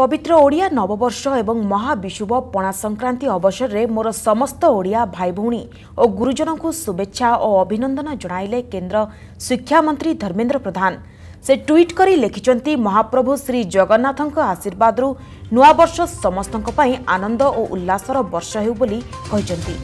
পবিত্র ওড়িয়া নববর্ষ এবং মহাবিষুব পণা সংক্রান্তি অবসরের মোর সমস্ত ওড়িয়া ভাই ভৌণী ও গুরুজনকু শুভেচ্ছা ও অভিনন্দন জনাইলে কেন্দ্র শিক্ষামন্ত্রী ধর্মেন্দ্র প্রধান সে ট্যুইট করে লিখিছন্তি মহাপ্রভু শ্রী জগন্নাথଙ୍କ আশীর্বাদରୁ ନୂଆବର୍ଷ ସମସ୍ତଙ୍କ ପାଇଁ ଆନନ୍ଦ ଓ ଉଲ୍ଲାସର ବର୍ଷ ହେଉ ବୋଲି କହିଛନ୍ତି